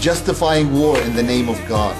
Justifying war in the name of God.